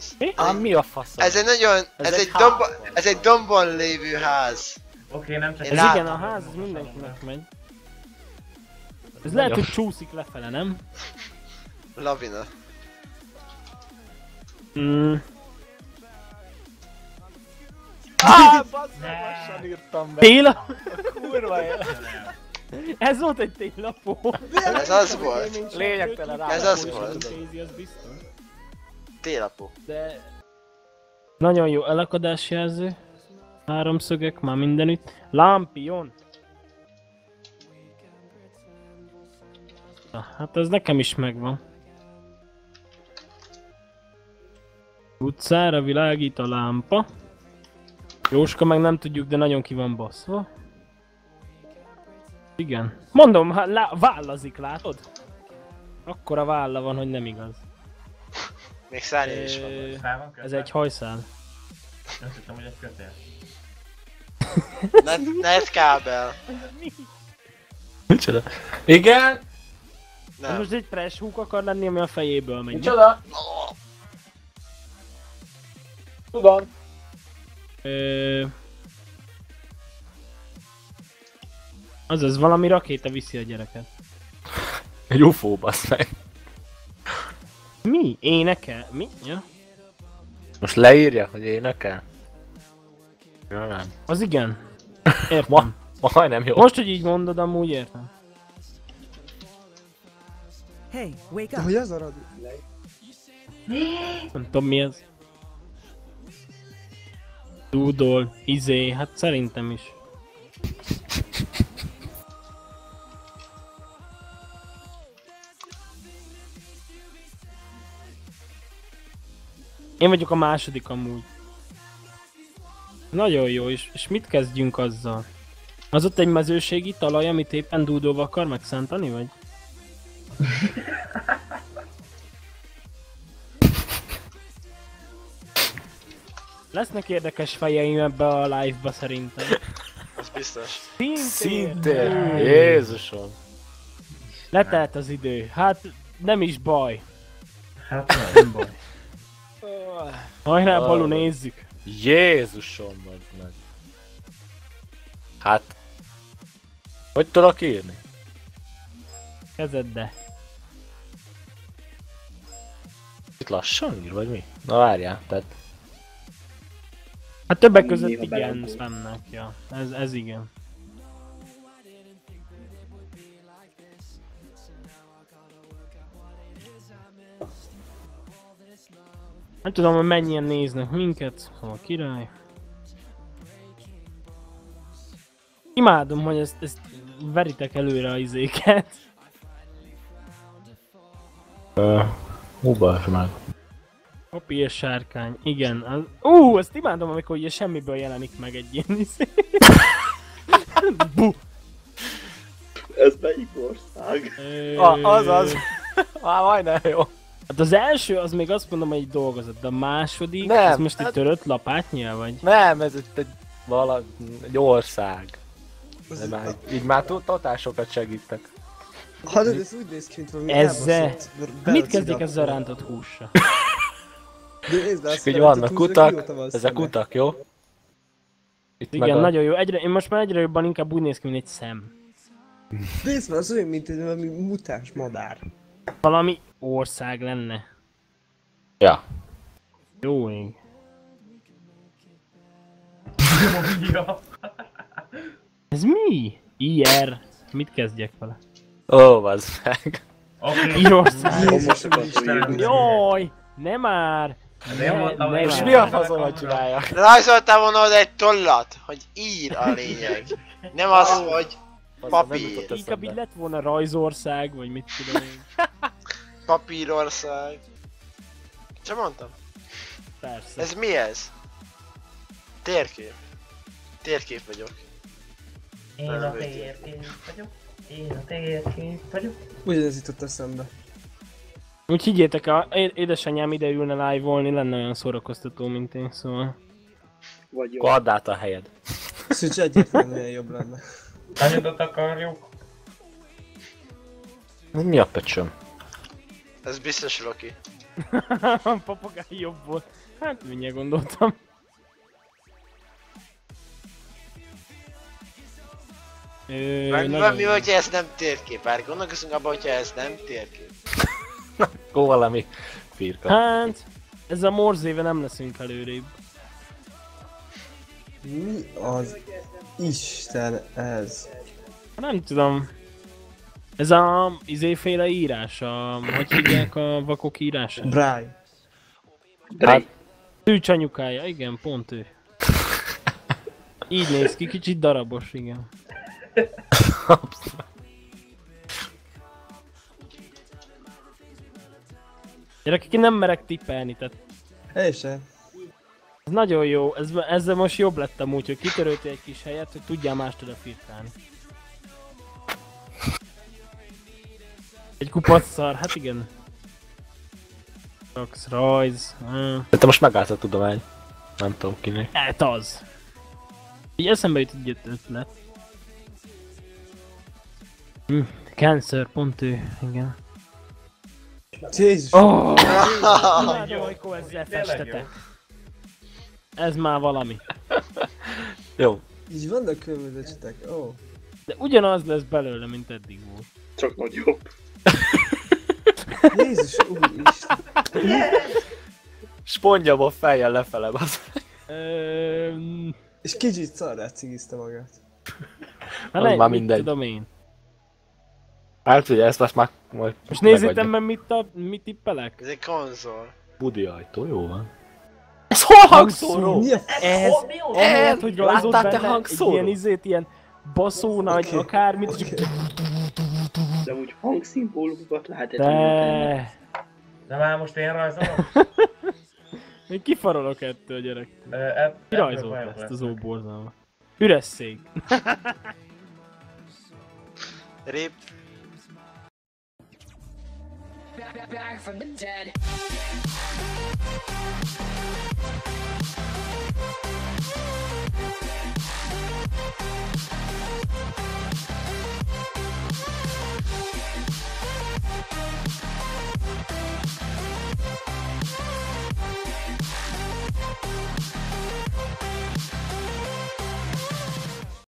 ez? Mi? Ám mi a fasz? Ez egy nagyon... Ez, Ez egy, egy dombo, ház. ez egy dombon lévő ház. Oké, nem csak ez látom. igen. A ház az mindenkinek megy. Ez lehet, hogy csúszik lefele, nem? Lavina. Mm. Áh, bazd meg, lassan írtam be. Téla? Kurva élet. Ez volt egy télapó. Ez az volt. Lényegtelen rá. Ez az Hogy volt. Daisy, az biztos. Télapó. De... Nagyon jó elakadásjelző. Háromszögek már mindenütt. Lampion! Na, hát ez nekem is megvan. Utcára világít a lámpa. Jóska meg nem tudjuk, de nagyon ki van baszva. Igen. Mondom, lá- vállazik, látod? Akkora válla van, hogy nem igaz. Még szárnya is van. Ö? Ez egy hajszál. Nem tudtam, hogy egy kötél. Net, netkábel. Micsoda? Igen? Nem. most egy press hook akar lenni, ami a fejéből megy. Micsoda? Tudom. Ö... Azaz, valami rakéta viszi a gyereket. Egy UFO, basz meg. Mi? Énekel? Mi? Ja? Most leírja, hogy énekel? Ja, nem. Az igen. Értem. Ma, majdnem jó. Most, hogy így mondod, amúgy értem. Hey, wake up! hogy az a radi? Nem tudom mi ez. Dúdol, izé, hát szerintem is. Én vagyok a második amúgy. Nagyon jó, és, és mit kezdjünk azzal? Az ott egy mezőségi talaj, amit éppen dúdolva akar megszántani, vagy? Lesznek érdekes fejeim ebbe a live-ba szerintem. Az biztos. Szintén. Jézusom. Letelt az idő. Hát nem is baj. Hát nem. Nem baj. Hajrá, Ah. Balu, nézzük. Jézusom vagy meg. Hát... Hogy tudok írni? Kezedbe. Itt lassan ír, vagy mi? Na várjál, tehát... Hát többek között igen. Svemnek, ja. Ez, ez igen. Nem tudom, hogy mennyien néznek minket, hol király. Imádom, hogy ezt, ezt veritek előre a izéket. Ö... Hú, basd meg. Hopi és sárkány, igen. Az... Ú, ezt imádom, amikor ugye semmiből jelenik meg egy ilyen izé. Bu. Ez melyik ország? Ö, Ah, azaz. Már majdnem jó. Hát az első, az még azt mondom, hogy egy dolgozott, de a második, Nem, ez most egy hát- törött lapátnyel, vagy? Nem, ez itt egy, vala, egy ország. De már, így már to- totál sokat segítek. de ez úgy néz ki, mint valami Ezzel? Mit kezdik ezzel a rántott hússal? De nézd, azt így rántott vannak kutak, ezek kutak, jó? Itt Igen, meg a... nagyon jó. Egyre, én most már egyre jobban inkább úgy néz ki, mint egy szem. Nézd, az olyan, mint egy valami mutáns madár. Valami ország lenne. Ja. Jó ég. Ez mi? IR. Mit kezdjek vele? Ó, az meg. Oké. Írország. Jaj! Nem már! Ezért Ne- mondtam, ne Most mi a faszomat csinálja? Rajzoltál volna oda egy tollat, hogy ír a lényeg. Nem az, hogy Papír. nem Inkább így lett volna rajzország, vagy mit tudom én. papírország. Csak mondtam. Persze. Ez mi ez? Térkép. Térkép vagyok. Én a térkép vagyok. Én a térkép vagyok. Ugyanez jutott eszembe. Úgy higgyétek, a édesanyám ide ülne live-olni, lenne olyan szórakoztató, mint én, szóval. Vagy jó. Add át a helyed. Szücs egyértelműen jobb lenne. Anyudat akarjuk. Mi a pöcsöm? Ez biztos Loki. A papagáj jobb volt. Hát mindjárt gondoltam. Ö, Meg nagyon mi, hogyha ez nem térkép? Várj, gondolkozunk abban, hogyha ez nem térkép. Akkor valami firka. Hát, ez a morzéve nem leszünk előrébb. Mi az Isten ez? Nem tudom. Ez a izéféle írás, a, hogy hívják a vakok írása? Bráj. Hát, Tűcs anyukája, igen, pont ő. Így néz ki, kicsit darabos, igen. Gyerekek, én nem merek tippelni, tehát Én sem. ez nagyon jó, ez, ezzel most jobb lettem úgy, hogy kitöröltél egy kis helyet, hogy tudjál mást oda firkálni. Egy kupac szar, hát igen. Rax, rajz, de te most megállt a tudomány. Nem tudom kinek. Hát az. Így eszembe jut egy ötlet. Hm, Cancer, pont ő, igen. Jézus. Oh, imádom, amikor ezzel festetek. Ez már valami. Jó. Így vannak különbözőcsetek. Ó. Oh. De ugyanaz lesz belőle, mint eddig volt. Csak nagyobb. Jézus úristen. Spongyabob fejjel lefele, az. És kicsit szarrá cigizte magát. Az ne, már mit mindegy. tudom én. Hát ugye ezt most már majd Most nézzétek megadja. meg mit, a, mit tippelek? Ez egy konzol. Budi ajtó, jó van. Ez hol hangszóró? Mi a Ez, Hol, mi ott? ehhez, hogy rajzolt Láttál te benne egy hangszóró? ilyen izét, ilyen baszó nagy, Oké. akármit, és Oké. De úgy hangszimbólumokat tenni. de... De már most én rajzolom? Még kifarolok ettől, gyerek. Ö, eb- Ki rajzolt ezt az óborzalmat? Üres szék. Rip. back from the dead.